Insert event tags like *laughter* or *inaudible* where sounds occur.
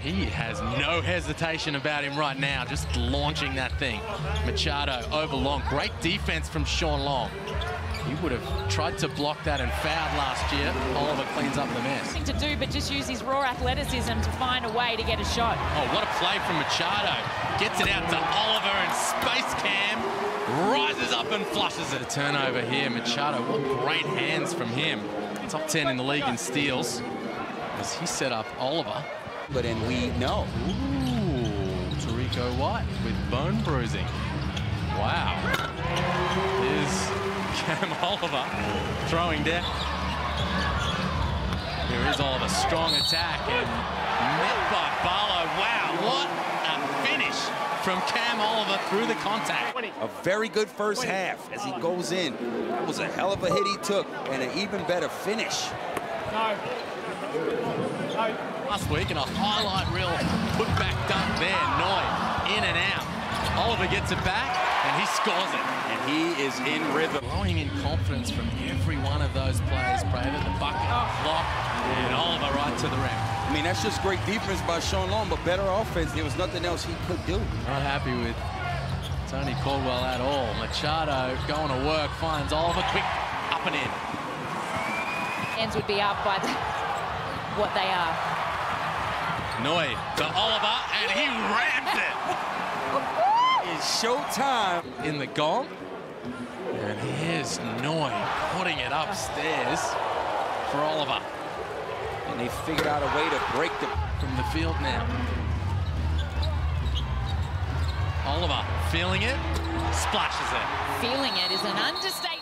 He has no hesitation about him right now, just launching that thing. Machado over Long. Great defense from Shawn Long. He would have tried to block that and fouled last year. Oliver cleans up the mess. Nothing to do, but just use his raw athleticism to find a way to get a shot. Oh, what a play from Machado. Gets it out to Oliver and Space Cam rises up and flushes it. A turnover here. Machado, what great hands from him. Top 10 in the league in steals as he set up Oliver. But and we know. Ooh, Terrico White with bone bruising. Wow. Here's Cam *laughs* Oliver throwing down. Here is Oliver, strong attack and met by Barlow. Wow, what a finish from Cam Oliver through the contact. A very good first half as he goes in. That was a hell of a hit he took and an even better finish. Last week and a highlight reel put back dunk there. Noi in and out. Oliver gets it back and he scores it. And he is in rhythm. Growing in confidence from every one of those players. Prater, the bucket, block, and Oliver right to the rim. I mean, that's just great defense by Shawn Long, but better offense. There was nothing else he could do. Not happy with Tony Caldwell at all. Machado going to work, finds Oliver, quick up and in. Hands would be up by the, what they are. Noi to Oliver, and he rams it It's showtime. in the gong. And here's Noi putting it upstairs for Oliver And they figured out a way to break the from the field now. Oliver feeling it, splashes it. Feeling it is an understatement.